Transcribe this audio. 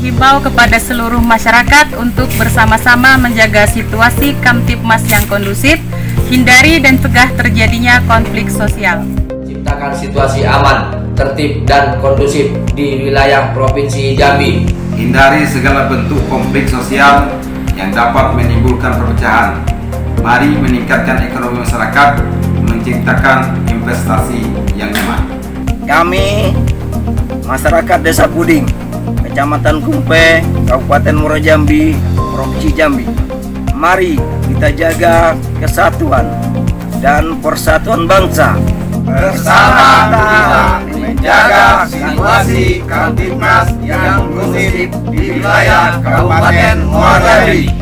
menghimbau kepada seluruh masyarakat untuk bersama-sama menjaga situasi Kamtipmas yang kondusif, hindari dan cegah terjadinya konflik sosial. Ciptakan situasi aman, tertib dan kondusif di wilayah Provinsi Jambi. Hindari segala bentuk konflik sosial yang dapat menimbulkan perpecahan. Mari meningkatkan ekonomi masyarakat, menciptakan investasi yang nyaman. Kami masyarakat Desa Puding, Kecamatan Kumpe, Kabupaten Muara Jambi, Provinsi Jambi. Mari kita jaga kesatuan dan persatuan bangsa. Bersama kita menjaga situasi Kamtipmas yang kondusif di wilayah Kabupaten Muara Jambi.